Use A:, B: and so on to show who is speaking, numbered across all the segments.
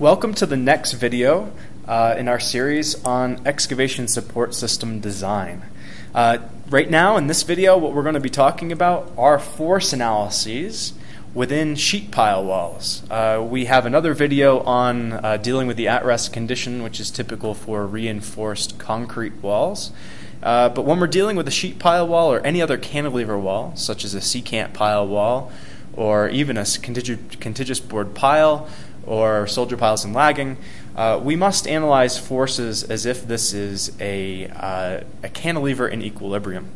A: Welcome to the next video uh, in our series on excavation support system design. Uh, right now in this video what we're going to be talking about are force analyses within sheet pile walls. Uh, we have another video on uh, dealing with the at-rest condition which is typical for reinforced concrete walls. Uh, but when we're dealing with a sheet pile wall or any other cantilever wall, such as a secant pile wall, or even a contiguous bored pile, or soldier piles and lagging, uh, we must analyze forces as if this is a, uh, a cantilever in equilibrium.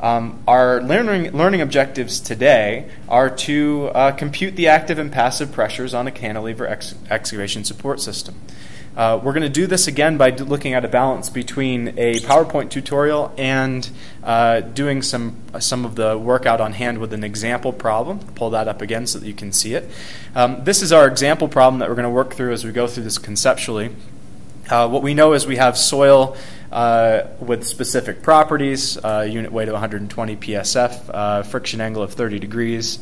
A: Um, our learning, learning objectives today are to uh, compute the active and passive pressures on a cantilever ex- excavation support system. Uh, we're going to do this again by looking at a balance between a PowerPoint tutorial and uh, doing some some of the work out on hand with an example problem. Pull that up again so that you can see it. Um, this is our example problem that we're going to work through as we go through this conceptually. Uh, what we know is we have soil uh, with specific properties, uh, unit weight of 120 psf, uh, friction angle of 30 degrees.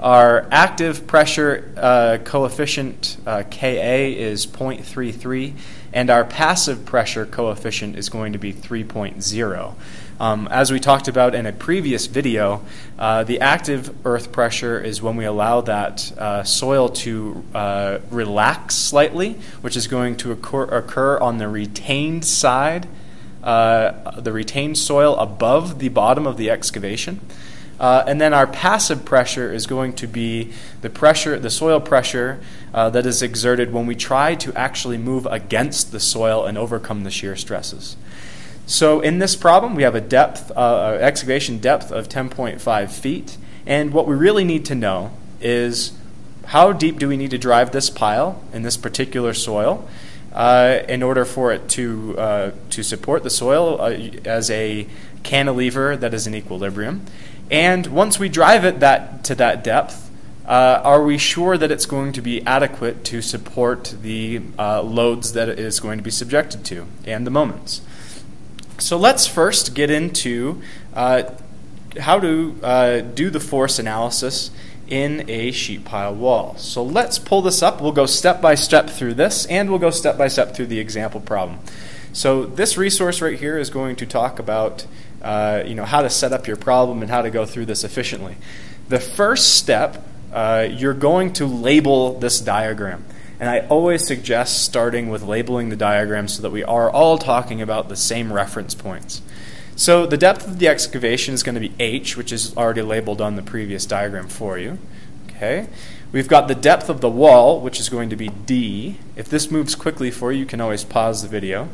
A: Our active pressure uh, coefficient, uh, Ka, is 0.33, and our passive pressure coefficient is going to be 3.0. Um, as we talked about in a previous video, uh, the active earth pressure is when we allow that uh, soil to uh, relax slightly, which is going to occur, occur on the retained side, uh, the retained soil above the bottom of the excavation. Uh, and then our passive pressure is going to be the pressure, the soil pressure uh, that is exerted when we try to actually move against the soil and overcome the shear stresses. So in this problem, we have a depth, uh, excavation depth of 10.5 feet, and what we really need to know is how deep do we need to drive this pile in this particular soil uh, in order for it to uh, to support the soil uh, as a cantilever that is in equilibrium. And once we drive it that, to that depth, uh, are we sure that it's going to be adequate to support the uh, loads that it is going to be subjected to and the moments? So let's first get into uh, how to uh, do the force analysis in a sheet pile wall. So let's pull this up. We'll go step by step through this, and we'll go step by step through the example problem. So this resource right here is going to talk about uh, you know, how to set up your problem and how to go through this efficiently. The first step, uh, you're going to label this diagram. And I always suggest starting with labeling the diagram so that we are all talking about the same reference points. So the depth of the excavation is going to be h, which is already labeled on the previous diagram for you. Okay. We've got the depth of the wall, which is going to be d. If this moves quickly for you, you can always pause the video.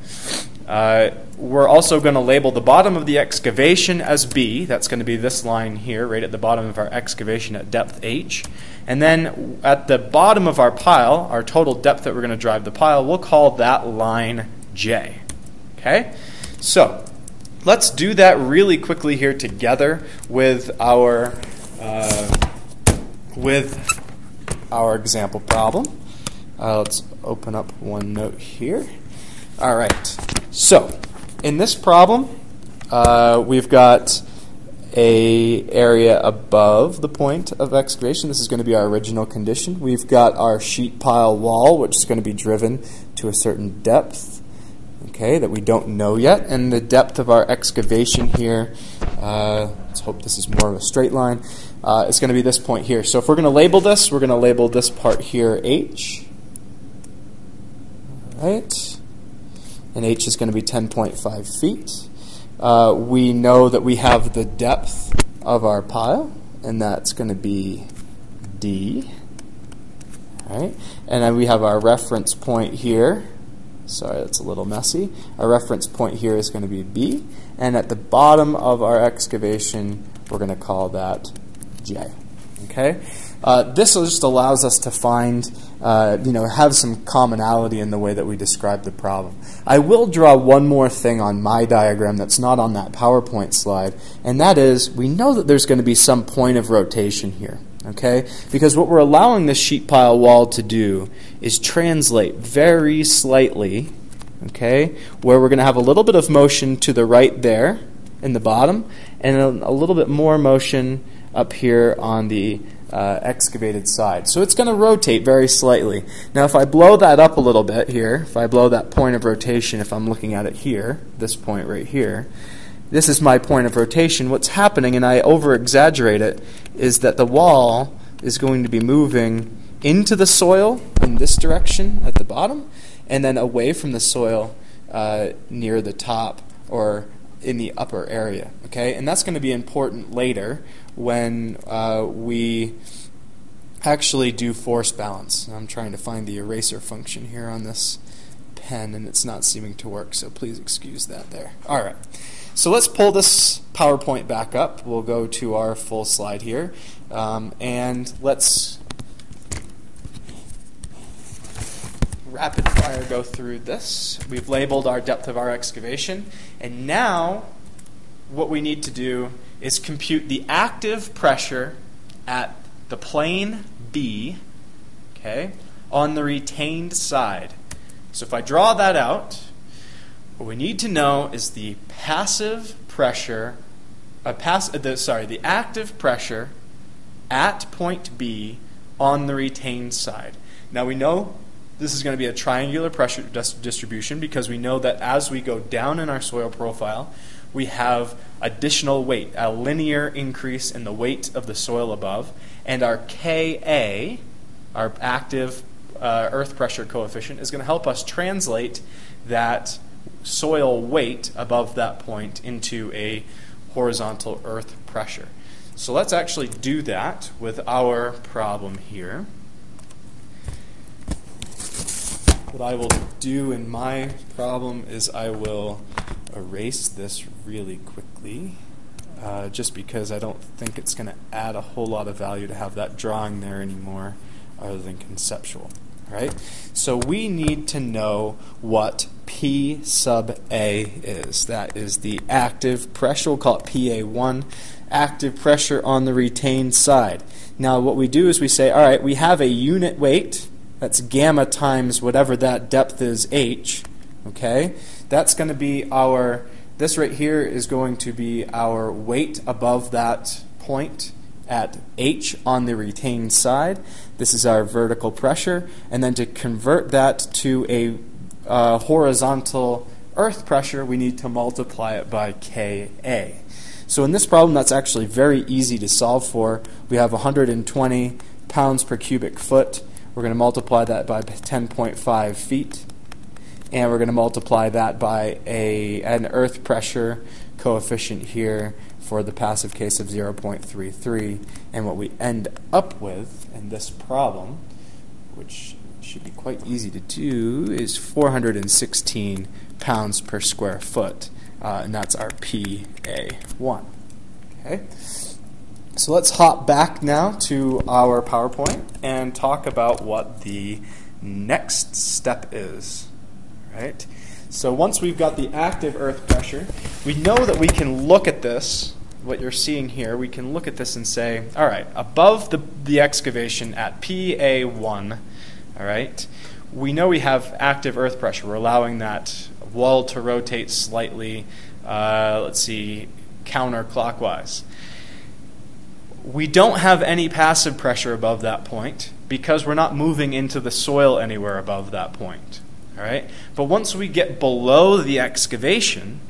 A: Uh, we're also going to label the bottom of the excavation as B. That's going to be this line here, right at the bottom of our excavation at depth H. And then at the bottom of our pile, our total depth that we're going to drive the pile, we'll call that line J. Okay? So let's do that really quickly here together with our uh, with our example problem. Uh, let's open up OneNote here. All right. So, in this problem, uh, we've got a area above the point of excavation. This is going to be our original condition. We've got our sheet pile wall, which is going to be driven to a certain depth, okay, that we don't know yet. And the depth of our excavation here, uh, let's hope this is more of a straight line, uh, is going to be this point here. So if we're going to label this, we're going to label this part here H. Right and h is going to be 10.5 feet. Uh, we know that we have the depth of our pile, and that's going to be d. Right? And then we have our reference point here. Sorry, that's a little messy. Our reference point here is going to be b. And at the bottom of our excavation, we're going to call that j. Okay? Uh, this just allows us to find, uh, you know, have some commonality in the way that we describe the problem. I will draw one more thing on my diagram that's not on that PowerPoint slide, and that is we know that there's going to be some point of rotation here. Okay? Because what we're allowing this sheet pile wall to do is translate very slightly, okay, where we're going to have a little bit of motion to the right there in the bottom, and a, a little bit more motion up here on the uh, excavated side. So it's going to rotate very slightly. Now, if I blow that up a little bit here, if I blow that point of rotation, if I'm looking at it here, this point right here, this is my point of rotation. What's happening, and I over exaggerate it, is that the wall is going to be moving into the soil in this direction at the bottom, and then away from the soil uh, near the top or in the upper area. Okay, and that's going to be important later when uh, we actually do force balance. I'm trying to find the eraser function here on this pen, and it's not seeming to work. So please excuse that there. All right. So let's pull this PowerPoint back up. We'll go to our full slide here, um, and let's rapid fire go through this. We've labeled our depth of our excavation, and now what we need to do is compute the active pressure at the plane B, okay, on the retained side. So if I draw that out, what we need to know is the passive pressure, uh, pass, uh, the, sorry, the active pressure at point B on the retained side. Now we know this is going to be a triangular pressure distribution because we know that as we go down in our soil profile, we have additional weight, a linear increase in the weight of the soil above, and our Ka, our active uh, earth pressure coefficient, is going to help us translate that soil weight above that point into a horizontal earth pressure. So let's actually do that with our problem here. What I will do in my problem is I will erase this really quickly, uh, just because I don't think it's going to add a whole lot of value to have that drawing there anymore, other than conceptual. Right? So we need to know what P sub A is. That is the active pressure. We'll call it PA1, active pressure on the retained side. Now, what we do is we say, all right, we have a unit weight. That's gamma times whatever that depth is, h. Okay? That's going to be our, this right here is going to be our weight above that point at H on the retained side. This is our vertical pressure. And then to convert that to a uh, horizontal earth pressure, we need to multiply it by Ka. So in this problem, that's actually very easy to solve for. We have 120 pounds per cubic foot. We're going to multiply that by 10.5 feet and we're going to multiply that by a an earth pressure coefficient here for the passive case of 0.33 and what we end up with in this problem which should be quite easy to do is 416 pounds per square foot uh, and that's our PA1 okay so let's hop back now to our PowerPoint and talk about what the next step is right? So once we've got the active earth pressure, we know that we can look at this, what you're seeing here, we can look at this and say, all right, above the, the excavation at PA1, all right, we know we have active earth pressure. We're allowing that wall to rotate slightly, uh, let's see, counterclockwise. We don't have any passive pressure above that point because we're not moving into the soil anywhere above that point. All right? But once we get below the excavation,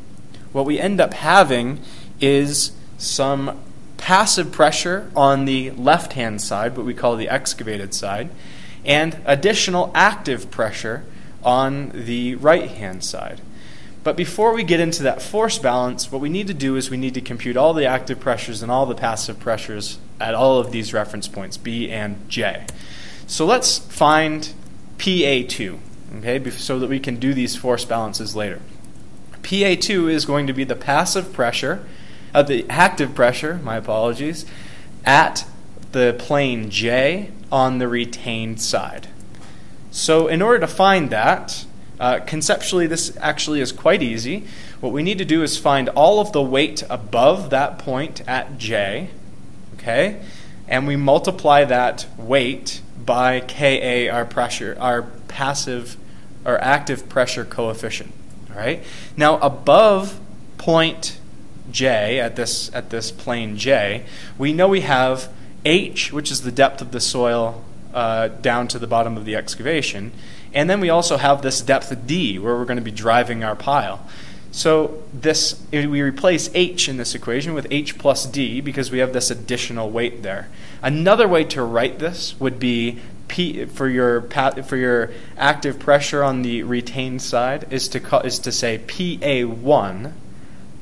A: what we end up having is some passive pressure on the left hand side, what we call the excavated side, and additional active pressure on the right hand side. But before we get into that force balance, what we need to do is we need to compute all the active pressures and all the passive pressures at all of these reference points, B and J. So let's find PA2 okay, so that we can do these force balances later. PA2 is going to be the passive pressure, uh, the active pressure, my apologies, at the plane J on the retained side. So, in order to find that, uh, conceptually, this actually is quite easy. What we need to do is find all of the weight above that point at J, okay, and we multiply that weight by Ka, our pressure, our passive or active pressure coefficient. All right. Now above point J at this at this plane J, we know we have H, which is the depth of the soil uh, down to the bottom of the excavation. And then we also have this depth D, where we're going to be driving our pile. So this we replace h in this equation with h plus d because we have this additional weight there. Another way to write this would be p for your for your active pressure on the retained side is to is to say pa1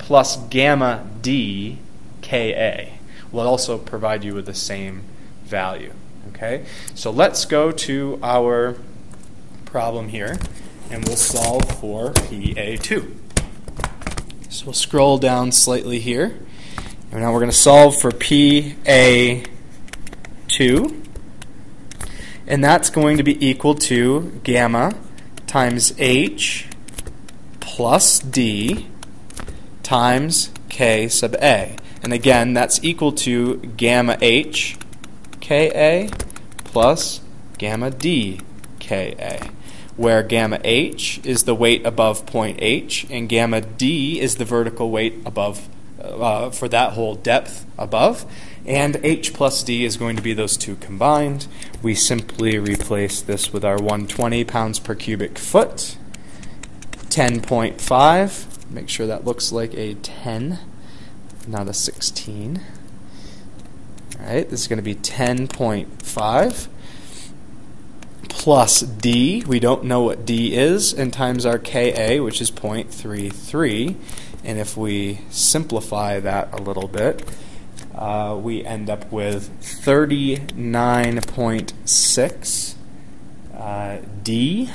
A: plus gamma d ka will also provide you with the same value. Okay, so let's go to our problem here, and we'll solve for pa2. So we'll scroll down slightly here. And now we're going to solve for PA2. And that's going to be equal to gamma times H plus D times K sub A. And again, that's equal to gamma H Ka plus gamma D Ka where gamma h is the weight above point h and gamma d is the vertical weight above uh, for that whole depth above and h plus d is going to be those two combined we simply replace this with our 120 pounds per cubic foot 10.5 make sure that looks like a 10 not a 16 all right this is going to be 10.5 plus d, we don't know what d is, and times our ka, which is 0.33. And if we simplify that a little bit, uh, we end up with 39.6 uh, d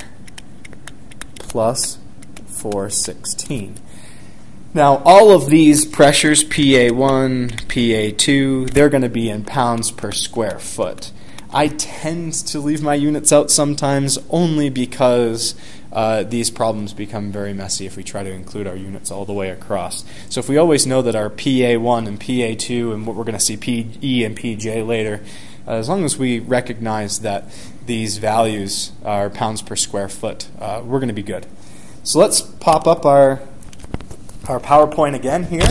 A: plus 416. Now, all of these pressures, PA1, PA2, they're going to be in pounds per square foot. I tend to leave my units out sometimes only because uh, these problems become very messy if we try to include our units all the way across. So if we always know that our PA1 and PA2 and what we're going to see PE and PJ later, uh, as long as we recognize that these values are pounds per square foot, uh, we're going to be good. So let's pop up our, our PowerPoint again here.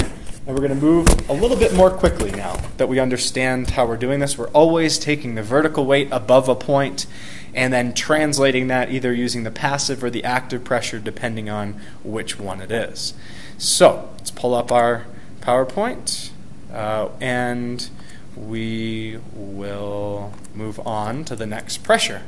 A: And we're going to move a little bit more quickly now that we understand how we're doing this. We're always taking the vertical weight above a point and then translating that either using the passive or the active pressure depending on which one it is. So let's pull up our PowerPoint uh, and we will move on to the next pressure.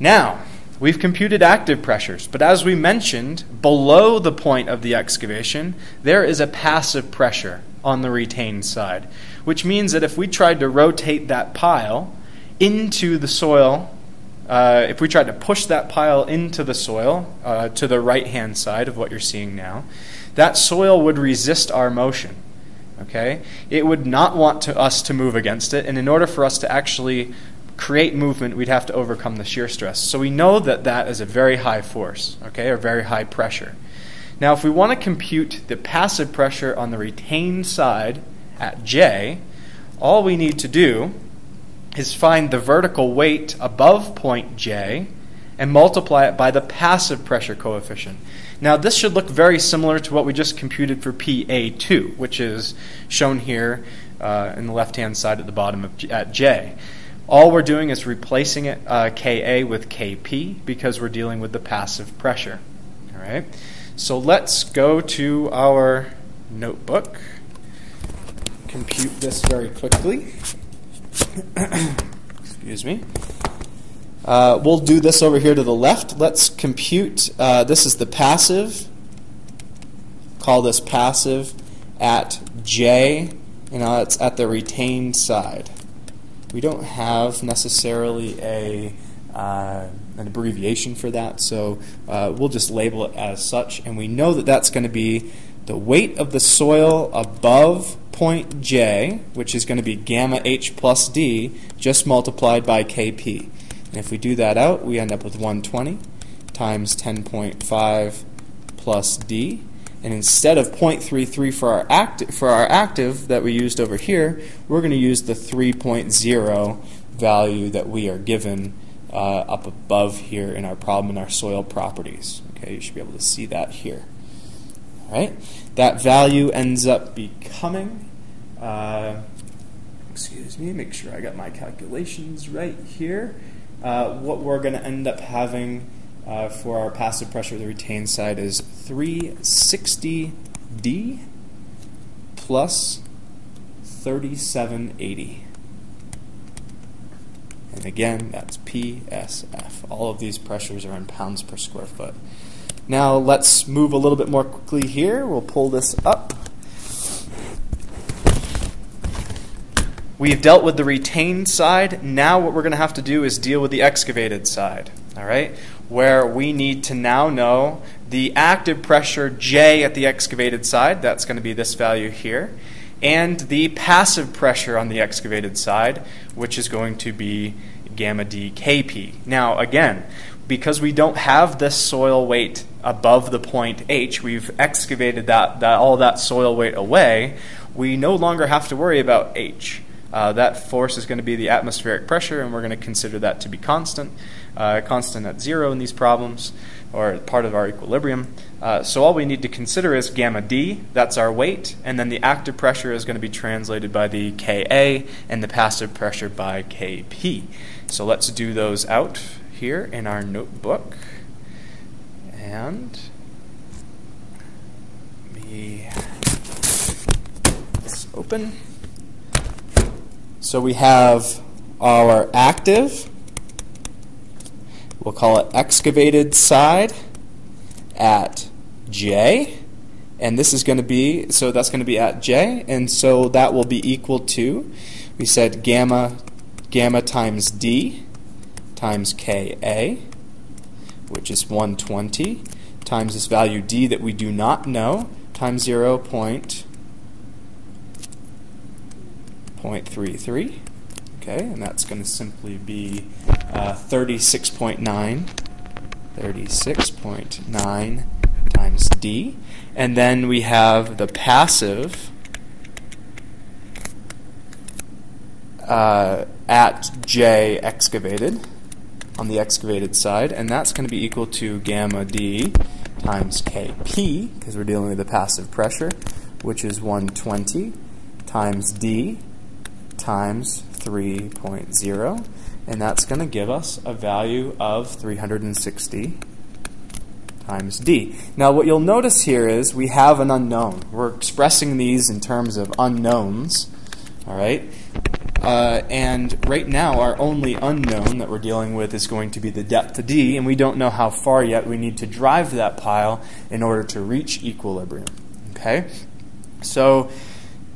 A: Now, We've computed active pressures, but as we mentioned, below the point of the excavation, there is a passive pressure on the retained side, which means that if we tried to rotate that pile into the soil, uh, if we tried to push that pile into the soil uh, to the right hand side of what you're seeing now, that soil would resist our motion. Okay? It would not want to, us to move against it, and in order for us to actually create movement, we'd have to overcome the shear stress. So we know that that is a very high force, okay, or very high pressure. Now, if we want to compute the passive pressure on the retained side at J, all we need to do is find the vertical weight above point J and multiply it by the passive pressure coefficient. Now, this should look very similar to what we just computed for PA2, which is shown here uh, in the left hand side at the bottom of J, at J. All we're doing is replacing it, uh, Ka with Kp because we're dealing with the passive pressure. All right. So let's go to our notebook. Compute this very quickly. Excuse me. Uh, we'll do this over here to the left. Let's compute. Uh, this is the passive. Call this passive at J. You know, it's at the retained side we don't have necessarily a uh, an abbreviation for that, so uh, we'll just label it as such, and we know that that's going to be the weight of the soil above point J, which is going to be gamma H plus D, just multiplied by Kp. And if we do that out, we end up with 120 times 10.5 plus D, and instead of 0.33 for our, active, for our active that we used over here, we're going to use the 3.0 value that we are given uh, up above here in our problem in our soil properties. Okay, you should be able to see that here. All right, that value ends up becoming uh, excuse me, make sure I got my calculations right here. Uh, what we're going to end up having uh, for our passive pressure the retained side is 360D plus 3780. And again, that's PSF. All of these pressures are in pounds per square foot. Now let's move a little bit more quickly here. We'll pull this up. We've dealt with the retained side. Now what we're going to have to do is deal with the excavated side. All right? Where we need to now know the active pressure J at the excavated side. That's going to be this value here. And the passive pressure on the excavated side, which is going to be gamma D Kp. Now, again, because we don't have this soil weight above the point H, we've excavated that, that all that soil weight away, we no longer have to worry about H. Uh, that force is going to be the atmospheric pressure, and we're going to consider that to be constant, uh, constant at zero in these problems, or part of our equilibrium. Uh, so all we need to consider is gamma d, that's our weight, and then the active pressure is going to be translated by the Ka, and the passive pressure by Kp. So let's do those out here in our notebook. And me let's open. So we have our active, we'll call it excavated side at J. And this is going to be, so that's going to be at J. And so that will be equal to, we said gamma, gamma times D times Ka, which is 120, times this value D that we do not know, times 0. 0.33. Okay, and that's going to simply be uh, 36.9, 36.9 times D. And then we have the passive uh, at J excavated on the excavated side, and that's going to be equal to gamma D times Kp, because we're dealing with the passive pressure, which is 120 times D, times 3.0, and that's going to give us a value of 360 times d. Now what you'll notice here is we have an unknown. We're expressing these in terms of unknowns, all right? Uh, and right now our only unknown that we're dealing with is going to be the depth to d, and we don't know how far yet we need to drive that pile in order to reach equilibrium, okay? So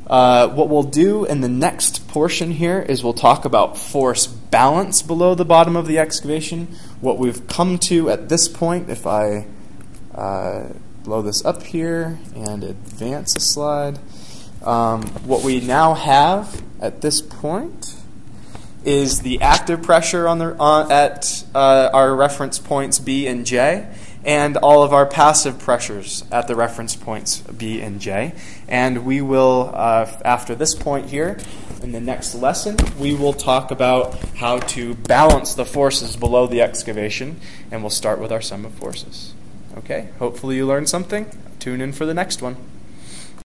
A: uh, what we'll do in the next portion here is we'll talk about force balance below the bottom of the excavation. What we've come to at this point, if I uh, blow this up here and advance a slide, um, what we now have at this point is the active pressure on the, uh, at uh, our reference points B and J and all of our passive pressures at the reference points B and J. And we will, uh, after this point here, in the next lesson, we will talk about how to balance the forces below the excavation, and we'll start with our sum of forces. Okay, hopefully you learned something. Tune in for the next one.